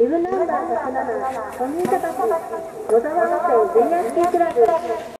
リブナンバー87、富岡高松、野沢温泉全夜スケー